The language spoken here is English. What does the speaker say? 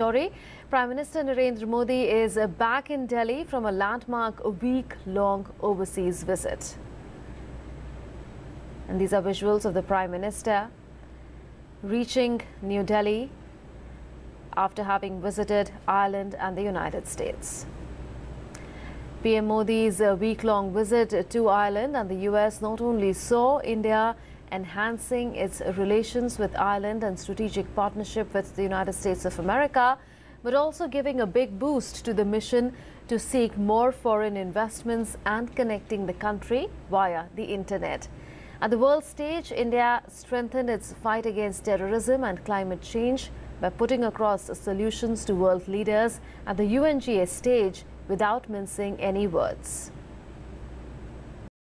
Story. Prime Minister Narendra Modi is back in Delhi from a landmark week-long overseas visit. And these are visuals of the Prime Minister reaching New Delhi after having visited Ireland and the United States. PM Modi's week-long visit to Ireland and the US not only saw India enhancing its relations with Ireland and strategic partnership with the United States of America, but also giving a big boost to the mission to seek more foreign investments and connecting the country via the internet. At the world stage, India strengthened its fight against terrorism and climate change by putting across solutions to world leaders at the UNGA stage without mincing any words.